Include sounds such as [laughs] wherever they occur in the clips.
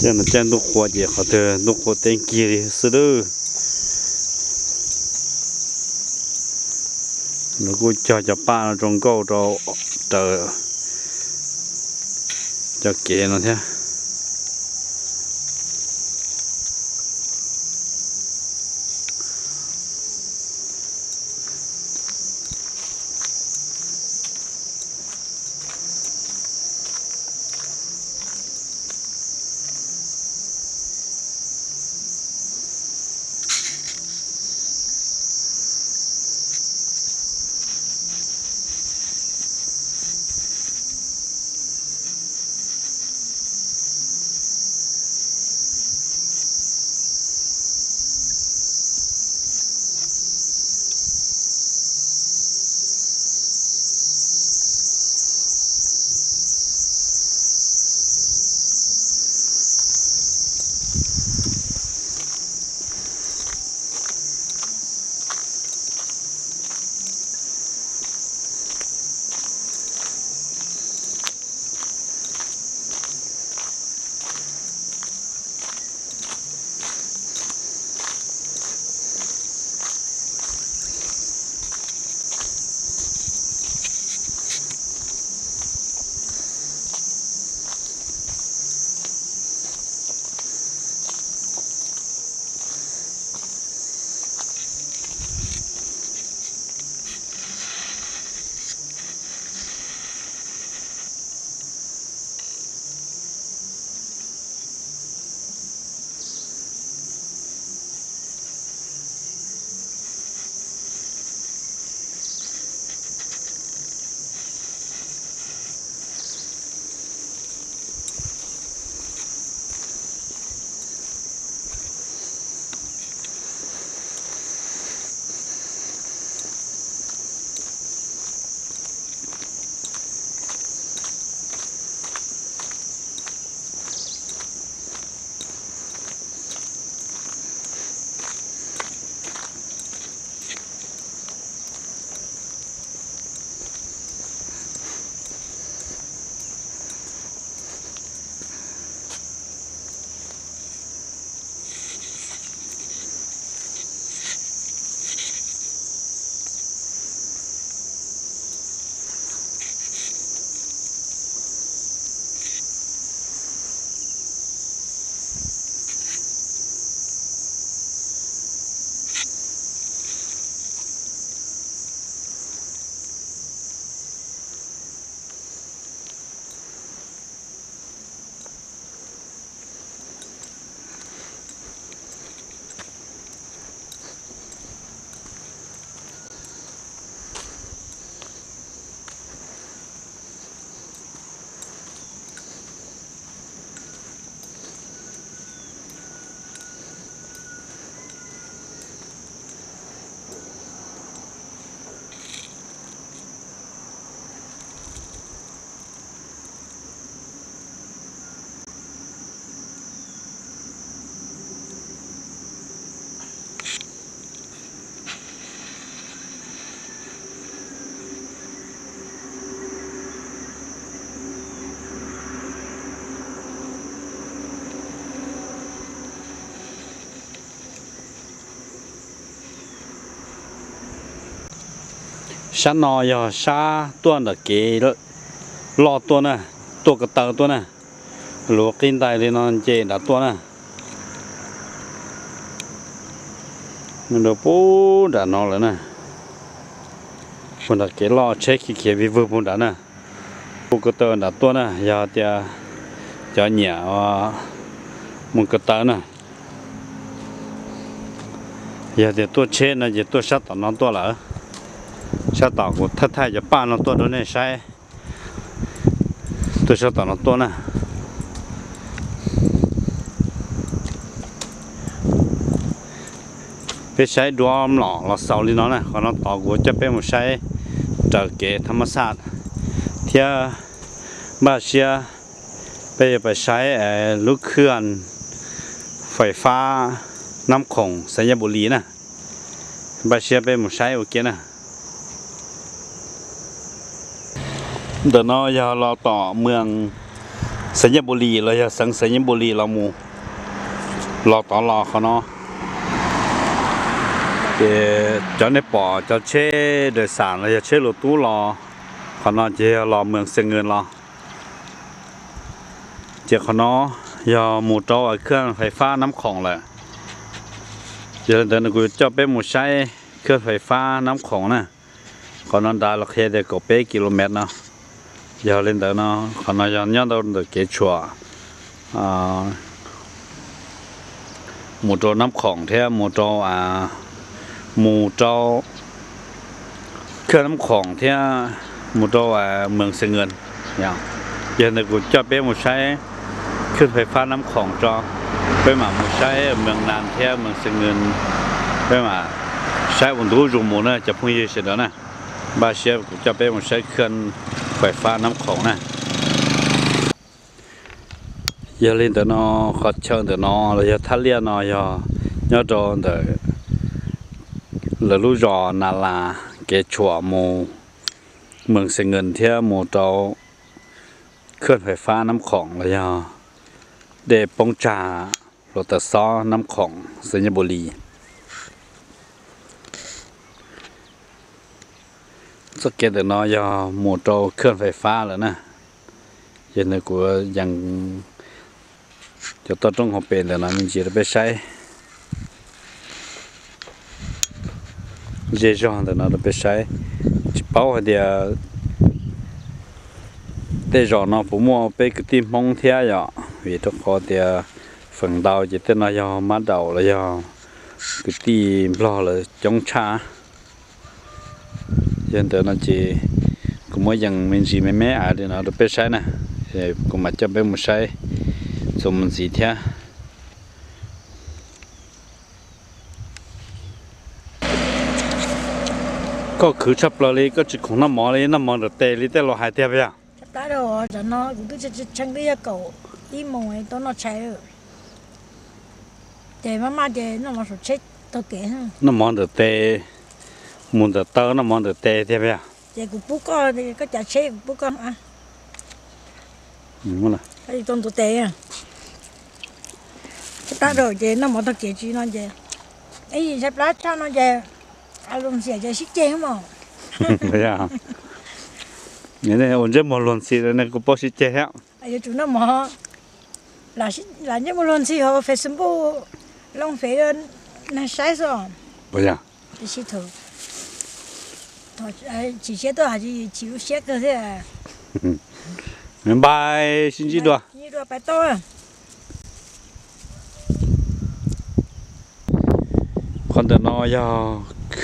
cho là chân đục hoa chứ, họ thơ đục hoa tên kia đi sơ đơ nó cũng cho cho ba nó trong câu cho cho cho kia nó thế. Sa nò giờ sa tuần là kế lo tuần à tuần cái tàu tuần à. Lúa kinh tài thì nó chế đã tuần à. Mình đâu bố đã nó rồi nè mình đã kế lo check cái kia vì vừa bún đã nè. Bố cái tàu đã tuần à giờ thì cho nhà một cái tàu nè. Giờ thì tôi chế nè, giờ tôi sát tao nó tôi là ชาตอกถ้าถ้าจะป้านตัวโดนนี้ใช้ตัวชาตอนตัวนะไปใช้ดวมหล่อหล่อเสาลีน้องนะขอนตอกหัจะเป็นหมดใช้จักเกธรรมศาสตร์เที่ยบ้าเชียไปไปใช้ลูกเคลื่อนไฟฟ้าน้ำคงสัญญบุรีนะบ้าเชียไปหมดใช้โอเคนะ วน้อยเราต่อเมือง สัญญาบุรีเราจะสังสัญญาบุรีเรามูรอต่อรอเขาเนาะเดี๋ยวจะในป่อจะเช่โดยสารเราจะเช่รถตู้รอเขาเนาะจะรอเมืองเสียเงินรอเจ้าเขาเนาะยาหมูโตเครื่องไฟฟ้าน้ำของแหละเดี๋ยวเดินกูจะไปหมูใช้เครื่องไฟฟ้าน้ำของนะเขาเนาะได้ละแค่เดียวก็ไปกิโลเมตรเนาะ giờ lên đó nó còn nó giờ nhớ đâu được cái chùa à một chỗ nắp khổng thế một chỗ à một chỗเครื่องน้ำของที่มุดว่าเมืองเสงเงินอย่างอย่างในกูจะเป็นมุใช้ขึ้นไฟฟ้าน้ำของจอไปมามุใช้เมืองนานเที่เมืองเสงเงินไปมาใช้วันดูรูมูนะจะพุ่งเยอะเสียแล้วนะบาเชียกูจะเป็นมุใช้เครื่อง ไฟฟ้าน้ำของนะอย่าเล่นแต่นอขอดเชิงแต่น phải pha năm khẩu này. Giờ lên tới nó khó chọn tới nó là giờ thắt liền nó, giờ nhớ cho tới là lúc rõ là là mù. Mừng sẽ ngân theo mù cháu khuyên phải pha năm khổng là giờ để bóng trà, rồi tờ so năm khổng sẽ nhà bồ lì. rất kia từ nó do mùa trâu khơi phải phá rồi nè. Giờ này của dàn cho tôi trong học bền nó mình chỉ được bé say. Dễ dàng là nó được bé say. Chỉ bảo thì để rõ nó phụ mua bé cái tim mong theo vậy vì tôi có thì phần đầu, chỉ tên nó do mắt đầu là do cái tim lo là chống cha hiện tại nó chỉ cũng mới dần mình gì mấy mé à thì nó được bé sai nè. Thì cũng mà chấp bé một sai rồi mình gì thế có khử chấp lo đi có chỉ cũng nó mò đi nó mò được tè đi tè lo hai tè bây giờ. Ta đâu rồi nó cũng cứ chỉ chân cái cầu. Đi mồi ấy nó chạy rồi. Tè má má tè nó mà sụt chết tôi kể nó mò được tè muốn được tớ nó muốn được tê thế bé giờ cũng bố con thì có chả chế bố con à đúng rồi cái con tụt tê à? Cái ta rồi chế nó muốn được chế chứ nó chế ấy gì sắp lá cho nó chế ai à, luôn xỉa chế xích chế [laughs] à? mà vậy à? Nên là ổn chứ một lần xỉa nên cũng bao xích chế hết Ai giờ chúng nó mà là là những một lần xỉa họ phải xem bố long phải ờ, nó sai rồi. Vậy à? Cái xích thôi chỉ chết tôi hay chỉ chịu chết cơ thế à? [laughs] Bài xin chỉ đùa. chỉ đùa bài tôi à? con đàn nó do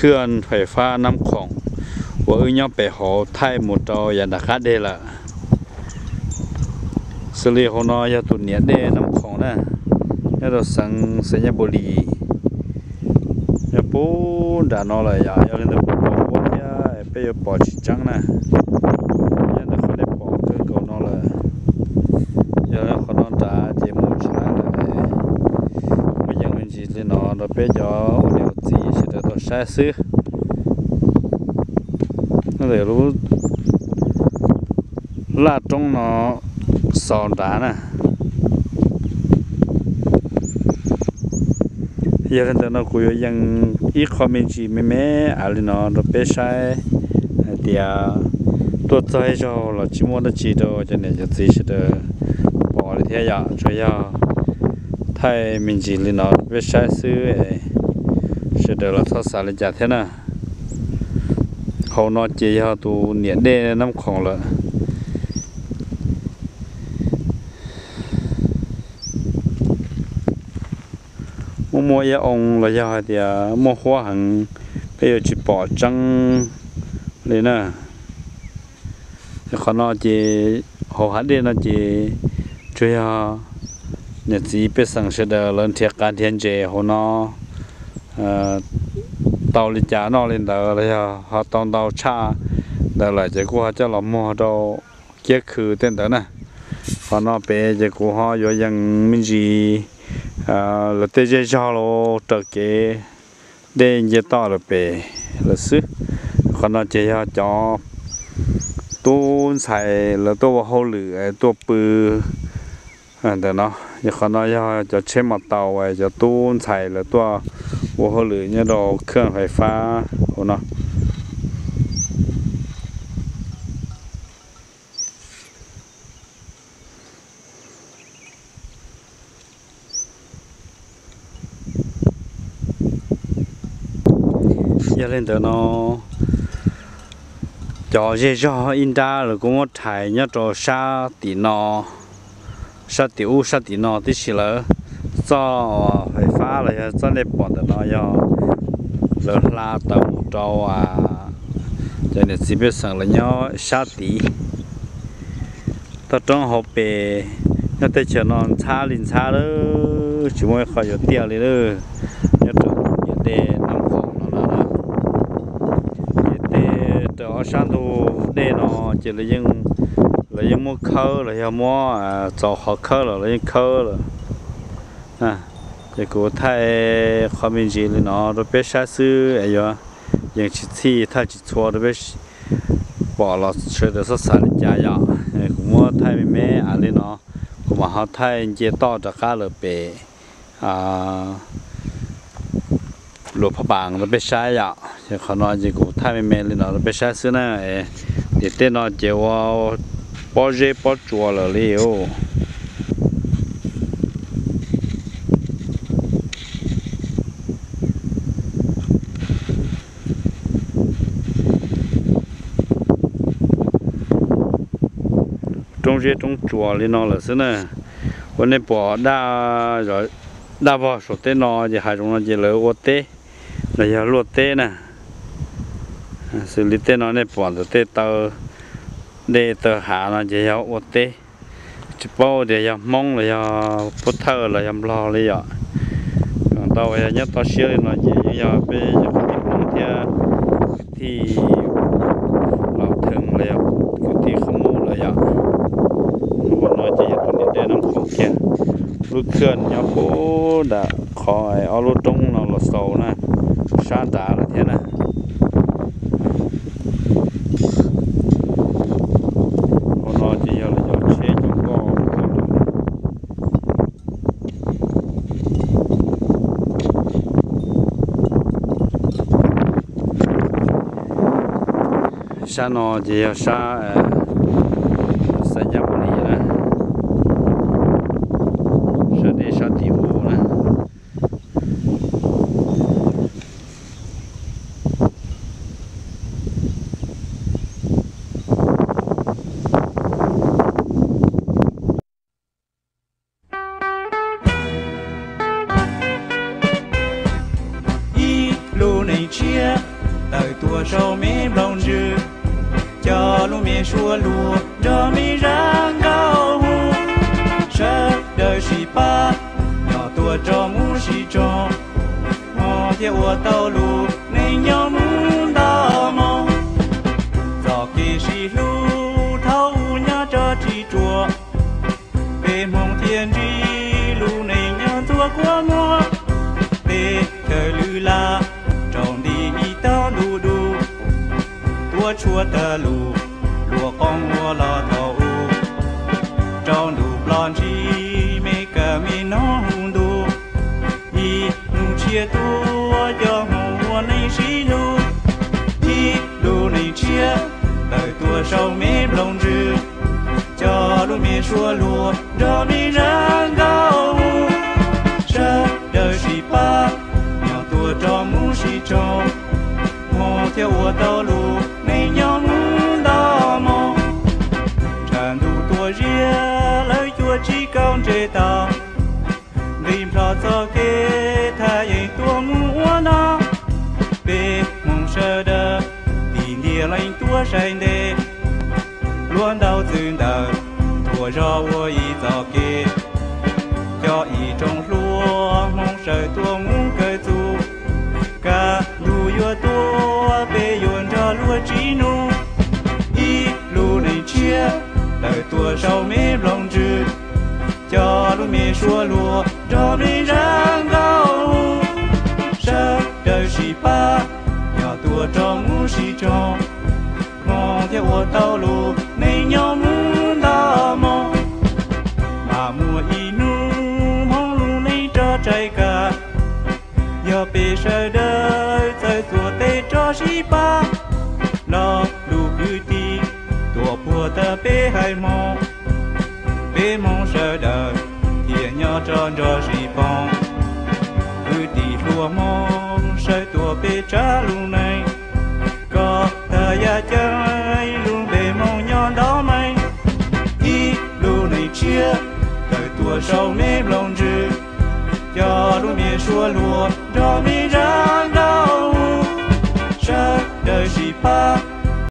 khuyên phải pha năm khổng và nhau bể hồ thay một trò và đã khá đây là xử lý hồ nó do tụt nhẹ đê năm khổng nè. Nhớ đồ sáng sẽ nhớ bồ lì. Nhớ bố đã nó là giờ lên bây giờ bỏ chỉ trắng nè? Nhân là khó để bỏ cái cầu nó là giờ là khó nó đã chỉ một chỉ là bây giờ mình chỉ lên nó nó bây giờ ô liu gì sẽ được tổ sai sư nó để lúc là trong nó sòn đá nè. Giờ lên nó cúi ยัง ít comment gì mẹ mẹ à lên nó nó bê sai thì à tôi cho là chỉ muốn nó chỉ đồ cho nên cho chỉ sẽ được bỏ đi theo giờ cho giờ. Thay mình chỉ lên nó biết sai sư ấy. Sẽ được là thoát xa lên chả thế nào. Hầu nó chỉ cho tụ nhiệt đê năm khổng là mua mua ya ông là do thì à, mua hoa hàng bây giờ chỉ bỏ trăng lên nè khó nó chỉ hồ hát đi nó chỉ chơi à nhật gì biết rằng sẽ được lên thiệt cả thiên chế hồ nó ờ, tàu lên giá nó lên đó à, ờ, họ tàu tàu cha đó là chỉ qua cho lòng mua đâu kia khử tên đó nè. Họ nó bé chỉ của họ rồi yang mình gì là tê chế cho lo trở kế để như to là bé là sư họ nó chỉ cho cho tôn xài là tôi vào hậu lửa tôi bự à để nó giờ khó nó giờ cho chế một tàu vậy cho tuôn xài là tua vô hồ lửa như đồ เครื่องไฟฟ้าโอ้เนาะ giờ lên tới nó cho dễ cho in ra là cũng có thải nhá cho sa tỷ nọ sa tí u, sa tỷ nọ tí xí lỡ cho phải phá là cho nên bỏ được nó do lỡ la tàu cho à. Cho nên chỉ biết rằng là nhớ sa tỷ ta trong hộp bề, nhớ tới chờ nó xa liền xa đó chỉ mới khỏi có tiền đi đó nhớ trong nhớ để nằm phòng nó là để cho sang tu để nó chỉ là những là những mua khâu là những mua à cho họ khâu là những khâu là à chỉ có thay khó mình gì là nó rồi biết sao sư ấy rồi những chỉ thi thay chỉ chua rồi biết bỏ lọt chơi được rất sáng giá ya cũng mua thay mình mẹ à lên nó cũng mà họ thay chỉ to cho cá lợp bể à lụa phá bảng nó biết sai ya thì họ nói gì cũng thay mình lên đó, bây xa xưa nè để tên nó chèo bò dê bò chua là liều trong dê trong chua lên nó là xưa nè hôm nay bỏ đa rồi đa vào số tên nó thì hai chúng nó chỉ lỡ ô tê là giờ luộc tê nè xử lý tên nó này bỏ được tên tàu để tàu hạ nó chỉ yếu ốt tê. Chỉ bao để yếu mong là yếu bút thơ là yếu lo là yếu còn tàu yếu nhất tàu xưa nó chỉ yếu bị yếu cái mong theo thì nó thường là yếu cái thì không mua là yếu còn nói chỉ yếu tuần đến nó không kia. Lúc khuyên nhau phố đã khỏi ở lúc trong nó là sầu này sa đá sa nó gì sa eh, sa nhập này nè sa để sa tiêu nè Hãy subscribe cho kênh Ghiền Mì Gõ Để không bỏ lỡ những video hấp dẫn 小路面说路，人民人高舞，山的十八要多着五十种，明天我走路。多出的路，落光我老头，种路不浪起，每个没弄路，一路切多要我内西路，一路内切，来多少没弄直，叫路面说路，这没人 说落，照明山高屋，山高是吧？要多照木是照，梦天我道路，没有木那么，麻木一路梦路里这这个，要被舍得在做对这是吧？老路不低，多破的被害梦。